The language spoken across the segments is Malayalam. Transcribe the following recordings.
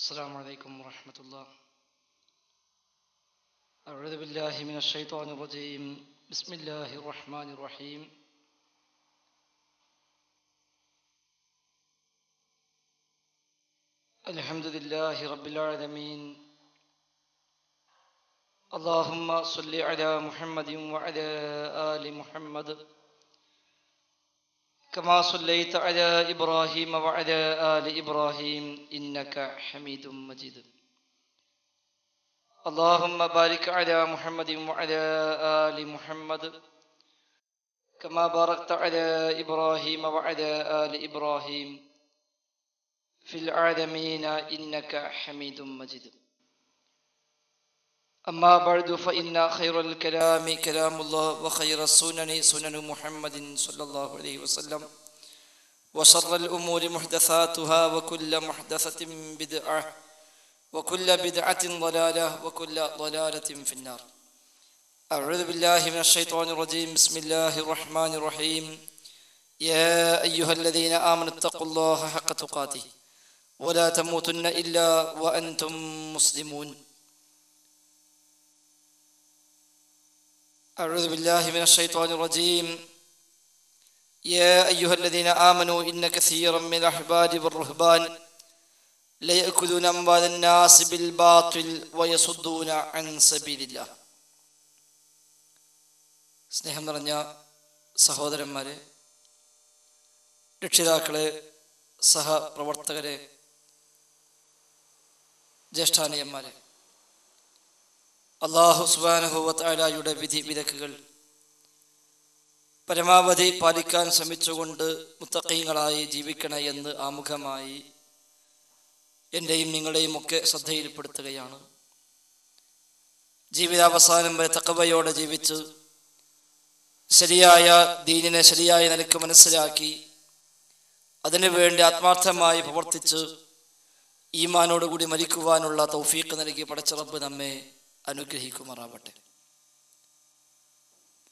السلام عليكم ورحمة الله. أعوذ بالله من الشيطان الرجيم. بسم الله الرحمن الرحيم. الحمد لله رب العالمين. اللهم صل على محمد وعلى آل محمد. كما صليت على إبراهيم وعلى آل إبراهيم إنك حميد مجيد. اللهم بارك على محمد وعلى آل محمد. كما باركت على إبراهيم وعلى آل إبراهيم. في العالمين إنك حميد مجيد. أما بعد فإن خير الكلام كلام الله وخير السنن سنن محمد صلى الله عليه وسلم. وشر الأمور محدثاتها وكل محدثة بدعة وكل بدعة ضلالة وكل ضلالة في النار. أعوذ بالله من الشيطان الرجيم. بسم الله الرحمن الرحيم. يا أيها الذين آمنوا اتقوا الله حق تقاته ولا تموتن إلا وأنتم مسلمون. أعوذ بالله من الشيطان الرجيم يا أيها الذين آمنوا إن كثيرا من الأحبار والرهبان ليأكلون أموال الناس بالباطل ويصدون عن سبيل الله സ്നേഹം നിറഞ്ഞ സഹോദരന്മാരെ രക്ഷിതാക്കളെ സഹപ്രവർത്തകരെ ജ്യേഷ്ഠാനിയന്മാരെ അള്ളാഹു സുബാനുഭവത്തായാലയുടെ വിധി വിലക്കുകൾ. പരമാവധി പാലിക്കാൻ ശ്രമിച്ചുകൊണ്ട് മുത്തക്കൈങ്ങളായി ജീവിക്കണേ എന്ന് ആമുഖമായി എന്റെയും നിങ്ങളുടെയും ഒക്കെ ശ്രദ്ധയിൽപ്പെടുത്തുകയാണ്. ജീവിതാവസാനം വരെ തക്കവയോടെ ജീവിച്ച് ശരിയായ ദീനിനെ ശരിയായ നിലയ്ക്ക് മനസ്സിലാക്കി അതിനുവേണ്ടി ആത്മാർത്ഥമായി പ്രവർത്തിച്ച് ഈമാനോടുകൂടി മരിക്കുവാനുള്ള തൗഫീഖ് നൽകി പടച്ചിറപ്പ് നമ്മെ അനുഗ്രഹിക്കുമാറാവട്ടെ.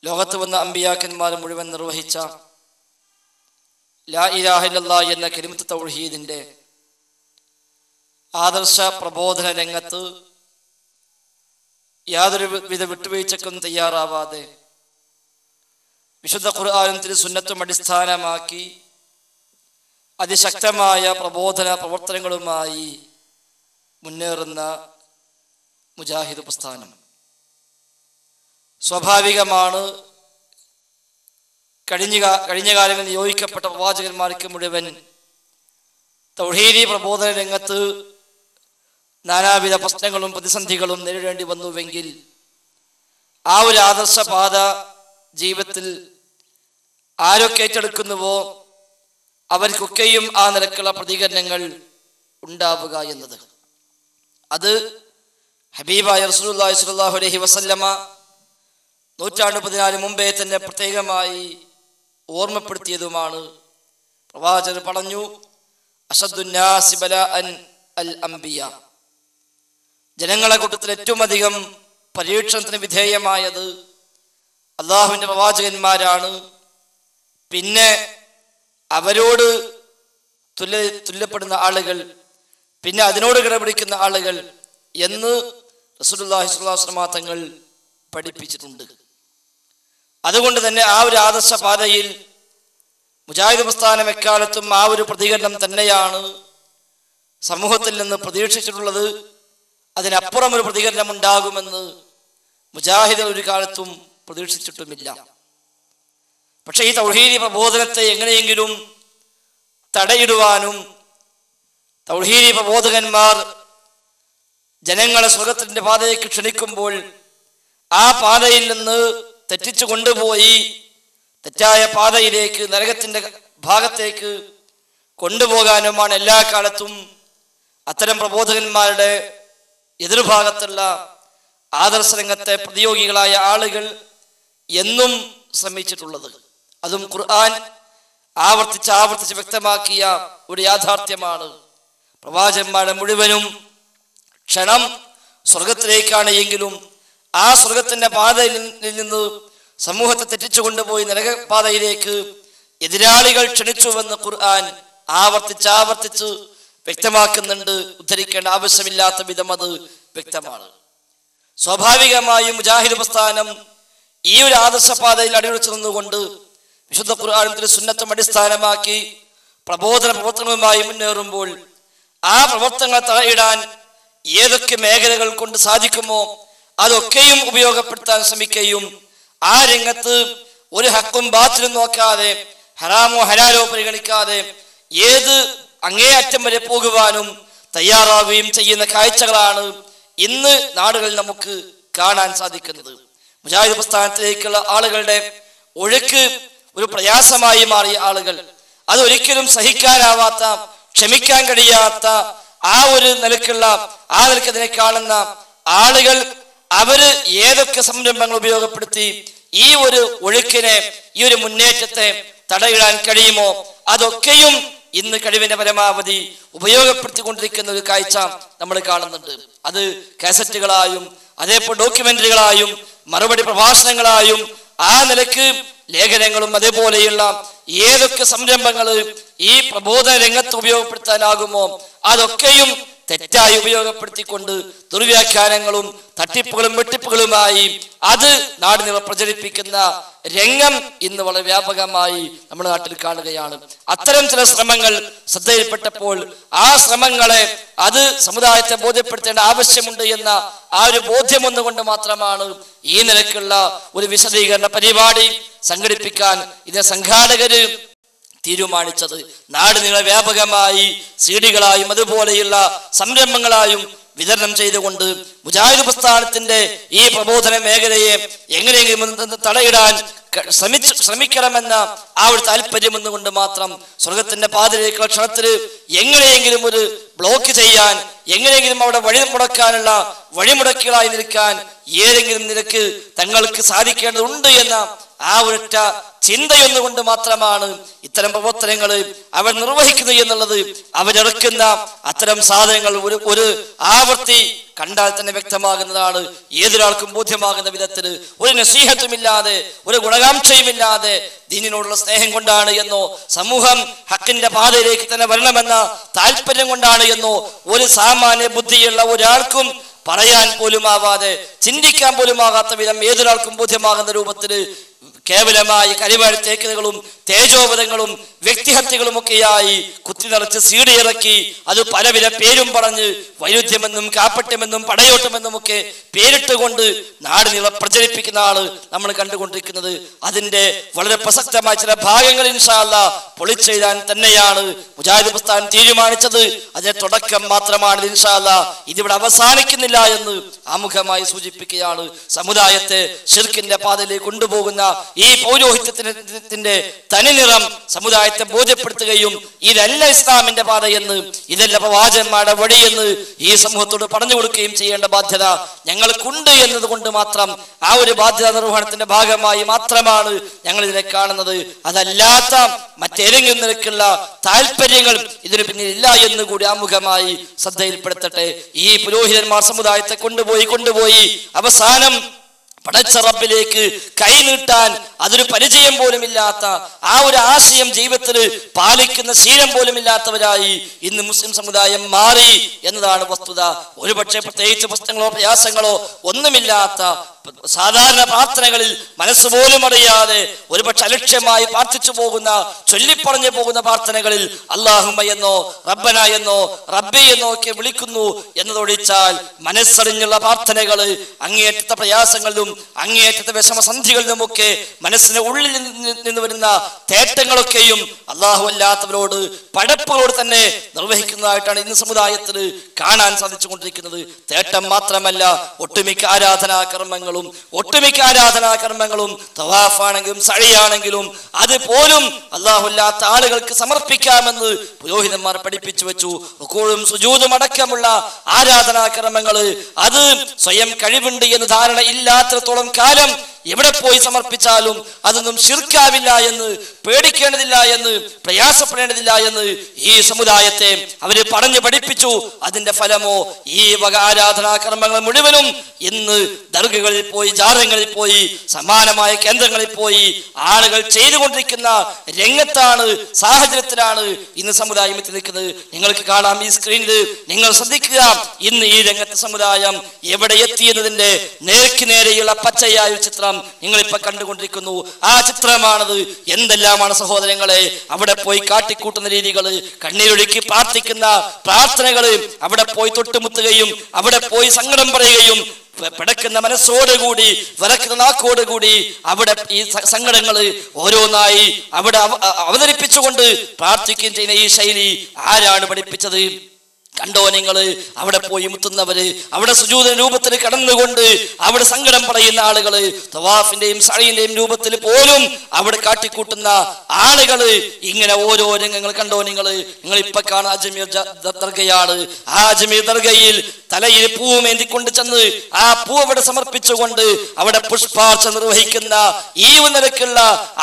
ലോകത്ത് വന്ന അമ്പിയാക്കന്മാർ മുഴുവൻ നിർവഹിച്ച ലാ ഇലാഹില്ല എന്ന കരിമത്ത് തൗഹീദിന്റെ ആദർശ പ്രബോധന രംഗത്ത് യാതൊരു വിധ വിട്ടുവീഴ്ചക്കും തയ്യാറാവാതെ വിശുദ്ധ ഖുർആാനും തിരുസുന്നത്തും അടിസ്ഥാനമാക്കി അതിശക്തമായ പ്രബോധന പ്രവർത്തനങ്ങളുമായി മുന്നേറുന്ന മുജാഹിദ് പ്രസ്ഥാനം. സ്വാഭാവികമാണ് കഴിഞ്ഞ കഴിഞ്ഞ കാലങ്ങളിൽ നിയോഗിക്കപ്പെട്ട പ്രവാചകന്മാർക്ക് മുഴുവൻ തൗഹീദി പ്രബോധന രംഗത്ത് നാനാവിധ പ്രശ്നങ്ങളും പ്രതിസന്ധികളും നേരിടേണ്ടി വന്നുവെങ്കിൽ ആ ഒരു ആദർശപാത ജീവിതത്തിൽ ആരൊക്കെ ഏറ്റെടുക്കുന്നുവോ അവർക്കൊക്കെയും ആ നിലക്കുള്ള പ്രതികരണങ്ങൾ ഉണ്ടാവുക എന്നത്. അത് ഹബീബായ റസൂലുള്ളാഹി സ്വല്ലല്ലാഹു അലൈഹി വസല്ലമ നൂറ്റാണ്ട് പതിനാല് മുമ്പേ തന്നെ പ്രത്യേകമായി ഓർമ്മപ്പെടുത്തിയതുമാണ്. പ്രവാചകർ പറഞ്ഞു അഷദ്ദുന്നാസി അൻ അൽ അംബിയ. ജനങ്ങളെ കൂട്ടത്തിൽ ഏറ്റവും അധികം പരീക്ഷണത്തിന് വിധേയമായത് അള്ളാഹുവിന്റെ പ്രവാചകന്മാരാണ്. പിന്നെ അവരോട് തുല്യ തുല്യപ്പെടുന്ന ആളുകൾ പിന്നെ അതിനോട് കിടപിടിക്കുന്ന ആളുകൾ എന്ന് അലൈഹി വസല്ലമ തങ്ങൾ പഠിപ്പിച്ചിട്ടുണ്ട്. അതുകൊണ്ട് തന്നെ ആ ഒരു ആദർശ പാതയിൽ മുജാഹിദ് പ്രസ്ഥാനം എക്കാലത്തും ആ ഒരു പ്രതികരണം തന്നെയാണ് സമൂഹത്തിൽ നിന്ന് പ്രതീക്ഷിച്ചിട്ടുള്ളത്. അതിനപ്പുറം ഒരു പ്രതികരണം ഉണ്ടാകുമെന്ന് മുജാഹിദ് ഒരു കാലത്തും പ്രതീക്ഷിച്ചിട്ടുമില്ല. പക്ഷേ ഈ തൗഹീദി പ്രബോധനത്തെ എങ്ങനെയെങ്കിലും തടയിടുവാനും തൗഹീദി പ്രബോധകന്മാർ ജനങ്ങളെ സ്വർഗത്തിന്റെ പാതയിലേക്ക് ക്ഷണിക്കുമ്പോൾ ആ പാതയിൽ നിന്ന് തെറ്റിച്ചു കൊണ്ടുപോയി തെറ്റായ പാതയിലേക്ക് നരകത്തിന്റെ ഭാഗത്തേക്ക് കൊണ്ടുപോകാനുമാണ് എല്ലാ കാലത്തും അത്തരം പ്രബോധകന്മാരുടെ എതിർഭാഗത്തുള്ള ആദർശ രംഗത്തെ പ്രതിയോഗികളായ ആളുകൾ എന്നും ശ്രമിച്ചിട്ടുള്ളത്. അതും ഖുർആൻ ആവർത്തിച്ച് ആവർത്തിച്ച് വ്യക്തമാക്കിയ ഒരു യാഥാർത്ഥ്യമാണ്. പ്രവാചന്മാരെ മുഴുവനും ക്ഷണം സ്വർഗത്തിലേക്കാണ് എങ്കിലും ആ സ്വർഗത്തിന്റെ പാതയിൽ നിന്ന് സമൂഹത്തെ തെറ്റിച്ചു കൊണ്ടുപോയി നരകപാതയിലേക്ക് എതിരാളികൾ ക്ഷണിച്ചുവെന്ന് ഖുർആൻ ആവർത്തിച്ച് ആവർത്തിച്ച് വ്യക്തമാക്കുന്നുണ്ട്. ഉദ്ധരിക്കേണ്ട ആവശ്യമില്ലാത്ത വിധം അത് വ്യക്തമാണ്. സ്വാഭാവികമായും മുജാഹിദ് പ്രസ്ഥാനം ഈ ഒരു ആദർശപാതയിൽ അടിയുറച്ചു നിന്നുകൊണ്ട് വിശുദ്ധ ഖുർആാനത്തിന്റെ സുന്നത്തം അടിസ്ഥാനമാക്കി പ്രബോധന പ്രവർത്തനവുമായി മുന്നേറുമ്പോൾ ആ പ്രവർത്തനങ്ങളെ തടയിടാൻ ഏതൊക്കെ മേഖലകൾ കൊണ്ട് സാധിക്കുമോ അതൊക്കെയും ഉപയോഗപ്പെടുത്താൻ ശ്രമിക്കുകയും ആ രംഗത്ത് ഒരു ഹക്കും ബാത്തിലും നോക്കാതെ ഹറാമോ ഹലാലോ പരിഗണിക്കാതെ ഏത് അങ്ങേയറ്റം വരെ പോകുവാനും തയ്യാറാവുകയും ചെയ്യുന്ന കാഴ്ചകളാണ് ഇന്ന് നാടുകളിൽ നമുക്ക് കാണാൻ സാധിക്കുന്നത്. മുജാഹിദ് പ്രസ്ഥാനത്തിലേക്കുള്ള ആളുകളുടെ ഒഴുക്ക് ഒരു പ്രയാസമായി മാറിയ ആളുകൾ. അതൊരിക്കലും സഹിക്കാനാവാത്ത ക്ഷമിക്കാൻ കഴിയാത്ത ആ ഒരു നിലക്കുള്ള ആ അതിനെ കാണുന്ന ആളുകൾ അവർ ഏതൊക്കെ സംരംഭങ്ങൾ ഉപയോഗപ്പെടുത്തി ഈ ഒരു ഒഴുക്കിനെ ഈ ഒരു മുന്നേറ്റത്തെ തടയിടാൻ കഴിയുമോ? അതൊക്കെയും ഇന്ന് കഴിവിന്റെ പരമാവധി ഉപയോഗപ്പെടുത്തിക്കൊണ്ടിരിക്കുന്ന ഒരു കാഴ്ച നമ്മൾ കാണുന്നുണ്ട്. അത് കാസറ്റുകളായും അതേപോലെ ഡോക്യുമെന്ററികളായും മറുപടി പ്രഭാഷണങ്ങളായും ആ നിലയ്ക്ക് ലേഖനങ്ങളും അതേപോലെയുള്ള ഏതൊക്കെ സംരംഭങ്ങൾ ഈ പ്രബോധന രംഗത്ത് ഉപയോഗപ്പെടുത്താനാകുമോ അതൊക്കെയും തെറ്റായി ഉപയോഗപ്പെടുത്തിക്കൊണ്ട് ദുർവ്യാഖ്യാനങ്ങളും തട്ടിപ്പുകളും വെട്ടിപ്പുകളുമായി അത് നാടിനെ പ്രചരിപ്പിക്കുന്ന രംഗം ഇന്ന് വളരെ വ്യാപകമായി നമ്മുടെ നാട്ടിൽ കാണുകയാണ്. അത്തരം ചില ശ്രമങ്ങൾ ശ്രദ്ധയിൽപ്പെട്ടപ്പോൾ ആ ശ്രമങ്ങളെ അത് സമുദായത്തെ ബോധ്യപ്പെടുത്തേണ്ട ആവശ്യമുണ്ട് എന്ന ആ ഒരു ബോധ്യം ഒന്നുകൊണ്ട് മാത്രമാണ് ഈ നിലക്കുള്ള ഒരു വിശദീകരണ പരിപാടി സംഘടിപ്പിക്കാൻ ഇതിനെ സംഘാടകര് തീരുമാനിച്ചത്. നാട് നീളെ വ്യാപകമായി സീഡികളായും അതുപോലെയുള്ള സംരംഭങ്ങളായും വിതരണം ചെയ്തുകൊണ്ട് മുജാഹിദ് പ്രസ്ഥാനത്തിന്റെ ഈ പ്രബോധന മേഖലയെ എങ്ങനെയെങ്കിലും തടയിടാൻ ശ്രമിച്ചു ശ്രമിക്കണമെന്ന ആ ഒരു താല്പര്യം എന്നുകൊണ്ട് മാത്രം സ്വർഗത്തിന്റെ പാതിരേക്കുള്ള ക്ഷണത്തിൽ എങ്ങനെയെങ്കിലും ഒരു ബ്ലോക്ക് ചെയ്യാൻ എങ്ങനെയെങ്കിലും അവിടെ വഴി മുടക്കാനുള്ള വഴിമുടക്കികളായി നിൽക്കാൻ ഏതെങ്കിലും നിരക്ക് തങ്ങൾക്ക് സാധിക്കേണ്ടതുണ്ട് എന്ന ആ ഒരൊറ്റ ചിന്തയൊന്നുകൊണ്ട് മാത്രമാണ് ഇത്തരം പ്രവർത്തനങ്ങൾ അവർ നിർവഹിക്കുന്നത് എന്നുള്ളത്. അവരിറക്കുന്ന അത്തരം സാധനങ്ങൾ ഒരു ഒരു ആവർത്തി കണ്ടാൽ തന്നെ വ്യക്തമാകുന്നതാണ്. ഏതൊരാൾക്കും ബോധ്യമാകുന്ന വിധത്തിൽ ഒരു നസീഹത്തുമില്ലാതെ ഒരു ഗുണകാംക്ഷയുമില്ലാതെ ദീനിനോടുള്ള സ്നേഹം കൊണ്ടാണ് എന്നോ സമൂഹം ഹക്കിന്റെ പാതയിലേക്ക് തന്നെ വരണമെന്ന താല്പര്യം കൊണ്ടാണ് എന്നോ ഒരു സാമാന്യ ബുദ്ധിയുള്ള ഒരാൾക്കും പറയാൻ പോലും ആവാതെ ചിന്തിക്കാൻ പോലും ആകാത്ത വിധം ഏതൊരാൾക്കും ബോധ്യമാകുന്ന രൂപത്തിൽ കേവലമായ കരിവാഴ്ത്തേക്കലുകളും വ്യക്തിഹത്യകളും ഒക്കെയായി കുത്തി നിറച്ച് സീടിയിറക്കി അത് പലവിധ പേരും പറഞ്ഞ് വൈരുദ്ധ്യമെന്നും കാപ്പട്യമെന്നും പടയോട്ടമെന്നും ഒക്കെ പേരിട്ടുകൊണ്ട് നാട് നീളെ പ്രചരിപ്പിക്കുന്ന ആൾ നമ്മൾ കണ്ടുകൊണ്ടിരിക്കുന്നത്. അതിന്റെ വളരെ പ്രസക്തമായ ചില ഭാഗങ്ങൾ ഇൻഷാല്ല പൊളിച്ചെഴുതാൻ തന്നെയാണ് മുജാഹിദ് പ്രസ്ഥാൻ തീരുമാനിച്ചത്. അതിന്റെ തുടക്കം മാത്രമാണ് ഇൻഷാല്ല ഇതിവിടെ അവസാനിക്കുന്നില്ല എന്ന് ആമുഖമായി സൂചിപ്പിക്കുകയാണ്. സമുദായത്തെ ഷിർക്കിന്റെ പാതയിലേക്ക് കൊണ്ടുപോകുന്ന ഈ പൗരോഹിത്യത്തിന്റെ തനിനിറം സമുദായത്തെ ബോധ്യപ്പെടുത്തുകയും ഇതല്ല ഇസ്ലാമിന്റെ പാതയെന്ന് ഇതല്ല പ്രവാചകന്മാരുടെ വഴിയെന്ന് ഈ സമൂഹത്തോട് പറഞ്ഞു കൊടുക്കുകയും ചെയ്യേണ്ട ബാധ്യത ഞങ്ങൾക്കുണ്ട് എന്നതുകൊണ്ട് മാത്രം ആ ഒരു ബാധ്യത നിർവഹണത്തിന്റെ ഭാഗമായി മാത്രമാണ് ഞങ്ങൾ ഇതിനെ കാണുന്നത്. അതല്ലാത്ത മറ്റേതെങ്കിലും നിലക്കുള്ള താല്പര്യങ്ങൾ ഇതിനു പിന്നിൽ ഇല്ല എന്ന് കൂടി ആമുഖമായി ശ്രദ്ധയിൽപ്പെടുത്തട്ടെ. ഈ പുരോഹിതന്മാർ സമുദായത്തെ കൊണ്ടുപോയി കൊണ്ടുപോയി അവസാനം പടച്ച റബ്ബിലേക്ക് കൈനീട്ടാൻ അതൊരു പരിചയം പോലുമില്ലാത്ത ആ ഒരു ആശയം ജീവിതത്തിൽ പാലിക്കുന്ന ശീലം പോലുമില്ലാത്തവരായി ഇന്ന് മുസ്ലിം സമുദായം മാറി എന്നതാണ് വസ്തുത. ഒരുപക്ഷെ പ്രത്യേകിച്ച് പ്രശ്നങ്ങളോ പ്രയാസങ്ങളോ ഒന്നുമില്ലാത്ത സാധാരണ പ്രാർത്ഥനകളിൽ മനസ്സുപോലും അറിയാതെ ഒരുപക്ഷെ അലക്ഷ്യമായി പ്രാർത്ഥിച്ചു പോകുന്ന ചൊല്ലിപ്പറഞ്ഞു പോകുന്ന പ്രാർത്ഥനകളിൽ അള്ളാഹുമ എന്നോ റബ്ബന എന്നോ റബ്ബി എന്നോ ഒക്കെ വിളിക്കുന്നു എന്നതൊഴിച്ചാൽ മനസ്സറിഞ്ഞുള്ള പ്രാർത്ഥനകൾ അങ്ങേയറ്റത്തെ പ്രയാസങ്ങളിലും അങ്ങേയറ്റത്തെ വിഷമസന്ധികളിലുമൊക്കെ മനസ്സിന് ഉള്ളിൽ നിന്ന് വരുന്ന തേറ്റങ്ങളൊക്കെയും അള്ളാഹു അല്ലാത്തവരോട് പടപ്പുകളോട് തന്നെ നിർവഹിക്കുന്നതായിട്ടാണ് ഇന്ന് സമുദായത്തിൽ കാണാൻ സാധിച്ചുകൊണ്ടിരിക്കുന്നത്. തേട്ടം മാത്രമല്ല ഒട്ടുമിക്ക ആരാധനാ കർമ്മങ്ങളും ഒട്ടുമിക്ക ആരാധനാ കർമ്മങ്ങളും തവാഫാണെങ്കിലും സഴിയാണെങ്കിലും അത് പോലും അള്ളാഹുല്ലാത്ത ആളുകൾക്ക് സമർപ്പിക്കാമെന്ന് പുരോഹിതന്മാർ പഠിപ്പിച്ചു വെച്ചു. റുക്കോഴും സുജൂതും അടക്കമുള്ള ആരാധനാ കർമ്മങ്ങൾ അത് സ്വയം കഴിവുണ്ട് എന്ന് ധാരണ ഇല്ലാത്തത്തോളം കാലം എവിടെ പോയി സമർപ്പിച്ചാലും അതൊന്നും ശിർക്കാവില്ല എന്ന് പേടിക്കേണ്ടതില്ല എന്ന് പ്രയാസപ്പെടേണ്ടതില്ല എന്ന് ഈ സമുദായത്തെ അവർ പറഞ്ഞു പഠിപ്പിച്ചു. അതിന്റെ ഫലമോ ഈ വക ആരാധനാ കർമ്മങ്ങൾ മുഴുവനും ഇന്ന് ദർഗകളിൽ പോയി ജാറങ്ങളിൽ പോയി സമാനമായ കേന്ദ്രങ്ങളിൽ പോയി ആളുകൾ ചെയ്തുകൊണ്ടിരിക്കുന്ന രംഗത്താണ് സാഹചര്യത്തിലാണ് ഇന്ന് സമുദായം എത്തി നിൽക്കുന്നത്. നിങ്ങൾക്ക് കാണാം ഈ സ്ക്രീനിൽ നിങ്ങൾ ശ്രദ്ധിക്കുക ഇന്ന് ഈ രംഗത്തെ സമുദായം എവിടെ എത്തിയെന്നതിന്റെ നേർക്ക് നേരെയുള്ള പച്ചയായ ചിത്രം നിങ്ങൾ ഇപ്പൊ കണ്ടുകൊണ്ടിരിക്കുന്നു. ആ ചിത്രമാണത്. എന്തെല്ലാമാണ് സഹോദരങ്ങളെ? അവിടെ പോയി കാട്ടിക്കൂട്ടുന്ന രീതികൾ കണ്ണീരൊഴുക്കി പ്രാർത്ഥിക്കുന്ന പ്രാർത്ഥനകൾ അവിടെ പോയി തൊട്ടുമുത്തുകയും അവിടെ പോയി സങ്കടം പറയുകയും പിടക്കുന്ന മനസ്സോടുകൂടി വിറക്കുന്ന നാക്കോടുകൂടി അവിടെ ഈ സങ്കടങ്ങൾ ഓരോന്നായി അവിടെ അവ- അവതരിപ്പിച്ചുകൊണ്ട് പ്രാർത്ഥിക്കുകയും ചെയ്യുന്ന ഈ ശൈലി ആരാണ് പഠിപ്പിച്ചത്? കണ്ടോ നിങ്ങൾ അവിടെ പോയി മുത്തുന്നവര് അവിടെ സുജൂത രൂപത്തിൽ കടന്നുകൊണ്ട് അവിടെ സങ്കടം പറയുന്ന ആളുകൾ തവാഫിന്റെയും സഴയിന്റെയും രൂപത്തിൽ പോലും അവിടെ കാട്ടിക്കൂട്ടുന്ന ആളുകൾ ഇങ്ങനെ ഓരോ രംഗങ്ങൾ കണ്ടോ നിങ്ങൾ നിങ്ങൾ ഇപ്പൊ കാണാൻ അജ്മീർ ദർഗയാണ്. ആ അജ്മീർ ദർഗയിൽ തലയിൽ പൂവുമേന്തിക്കൊണ്ട് ചെന്ന് ആ പൂ അവിടെ സമർപ്പിച്ചുകൊണ്ട് അവിടെ പുഷ്പാർച്ച നിർവഹിക്കുന്ന ഈ നിലക്കുള്ള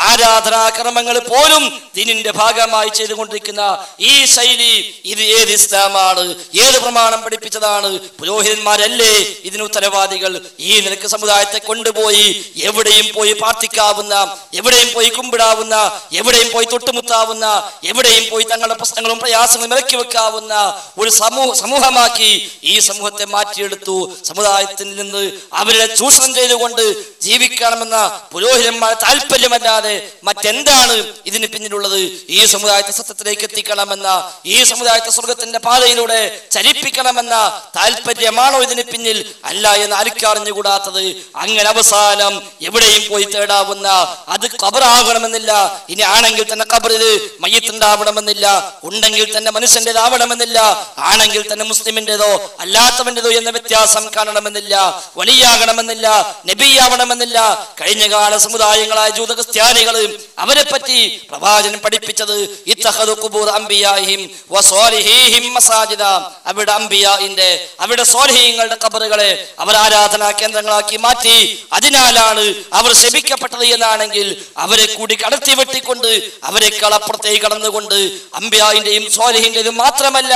ആരാധനാക്രമങ്ങൾ പോലും ദിനിന്റെ ഭാഗമായി ചെയ്തുകൊണ്ടിരിക്കുന്ന ഈ ശൈലി ഇത് ഏത് ഇസ്ലാമാണ്? ഏത് പ്രമാണം പഠിപ്പിച്ചതാണ്? പുരോഹിതന്മാരല്ലേ? ഇതിന് ഉത്തരവാദികൾ ഈ നിരക്ക് സമുദായത്തെ കൊണ്ടുപോയി എവിടെയും പോയി പ്രാർത്ഥിക്കാവുന്ന എവിടെയും പോയി കുമ്പിടാവുന്ന എവിടെയും പോയി തൊട്ടുമുത്താവുന്ന എവിടെയും പോയി തങ്ങളുടെ പ്രശ്നങ്ങളും പ്രയാസങ്ങളും ഇറക്കി വെക്കാവുന്ന ഒരു സമൂഹ സമൂഹമാക്കി ഈ സമൂഹത്തെ മാറ്റിയെടുത്തു. സമുദായത്തിൽ നിന്ന് അവരെ ചൂഷണം ചെയ്തുകൊണ്ട് ജീവിക്കണമെന്ന പുരോഹിതന്മാർ താല്പര്യമല്ലാതെ മറ്റെന്താണ് ഇതിന് പിന്നിലുള്ളത്? ഈ സമുദായത്തെ സത്യത്തിലേക്ക് എത്തിക്കണമെന്ന ഈ സമുദായത്തെ സ്വർഗത്തിന്റെ പാതയിലൂടെ ചലിപ്പിക്കണമെന്ന താല്പര്യമാണോ ഇതിന് പിന്നിൽ? അല്ല എന്ന് ആർക്കറിഞ്ഞുകൂടാത്തത് അങ്ങനെ അവസാനം എവിടെയും പോയി തേടാവുന്ന അത് കബറാകണമെന്നില്ല ഇനി ആണെങ്കിൽ തന്നെ കബറിൽ മയ്യത്തുണ്ടാവണമെന്നില്ല. ഉണ്ടെങ്കിൽ തന്നെ മനുഷ്യന്റേതാവണമെന്നില്ല. ആണെങ്കിൽ തന്നെ മുസ്ലിമിന്റേതോ അല്ലാത്തവന്റേതോ എന്ന വ്യത്യാസം കാണണമെന്നില്ല. വലിയാകണമെന്നില്ല. നബിയാവണമെന്നില്ല. കഴിഞ്ഞ കാല സമുദായങ്ങളായ ജൂത ക്രിസ്ത്യാനികൾ അവരെ പറ്റി പ്രവാചകൻ പഠിപ്പിച്ചത് അവിടെ അംബിയാഇന്റെ അവിടെ സ്വാലിഹീങ്ങളുടെ ഖബറുകളെ അവർ ആരാധനാ കേന്ദ്രങ്ങളാക്കി മാറ്റി. അതിനാലാണ് അവർ ശപിക്കപ്പെട്ടത് എന്നാണെങ്കിൽ അവരെ കൂടി കടത്തി വെട്ടിക്കൊണ്ട് അവരെക്കാൾ അപ്പുറത്തേക്ക് കടന്നുകൊണ്ട് അംബിയായിന്റെയും സോലഹിന്റെയും മാത്രമല്ല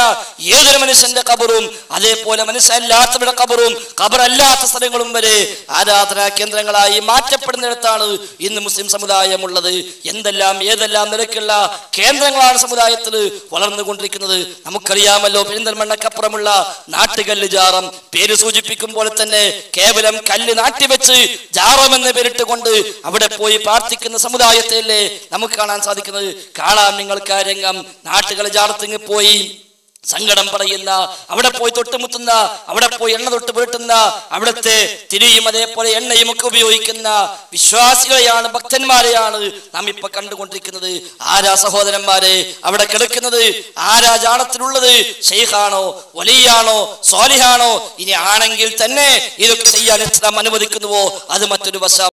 ഏതൊരു മനുഷ്യന്റെ കബറും അതേപോലെ മനുഷ്യല്ലാത്തവരുടെ കബറും കബറല്ലാത്ത സ്ഥലങ്ങളും വരെ ആരാധനാ കേന്ദ്രങ്ങളായി മാറ്റപ്പെടുന്നിടത്താണ് ഇന്ന് മുസ്ലിം സമുദായമുള്ളത്. എന്തെല്ലാം ഏതെല്ലാം നിലക്കുള്ള കേന്ദ്രങ്ങളാണ് സമുദായത്തിൽ വളർന്നുകൊണ്ടിരിക്കുന്നത്? നമുക്കറിയാമല്ലോ പെരിന്തൽമണ്ണക്കപ്പുറമുള്ള നാട്ടുകല്ല് ജാറം പേര് സൂചിപ്പിക്കും പോലെ തന്നെ കേവലം കല്ല് നാട്ടിവെച്ച് ജാറം എന്ന് പേരിട്ടുകൊണ്ട് അവിടെ പോയി പ്രാർത്ഥിക്കുന്ന സമുദായത്തെ അല്ലേ നമുക്ക് കാണാൻ സാധിക്കുന്നത്? കാണാം നിങ്ങൾക്ക് രംഗം നാട്ടുകൾ ജാറത്തിങ്ങ് പോയി. സങ്കടം പറയുന്ന അവിടെ പോയി തൊട്ടുമുത്തുന്ന അവിടെ പോയി എണ്ണ തൊട്ട് വീട്ടുന്ന അവിടുത്തെ തിരിയും അതേപോലെ എണ്ണയും ഒക്കെ ഉപയോഗിക്കുന്ന വിശ്വാസികളെയാണ് ഭക്തന്മാരെയാണ് നാം ഇപ്പൊ കണ്ടുകൊണ്ടിരിക്കുന്നത്. ആരാ സഹോദരന്മാരെ അവിടെ കിടക്കുന്നത്? ആരാ ജാണത്തിലുള്ളത്? ഷെയ്ഖാണോ വലിയാണോ സോലിഹാണോ ഇനി ആണെങ്കിൽ തന്നെ ഇതൊക്കെ ചെയ്യാൻ ഇസ്ലാം അനുവദിക്കുന്നുവോ? അത് മറ്റൊരു വശം